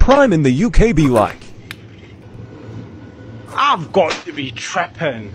Prime in the UK be like? I've got to be tripping.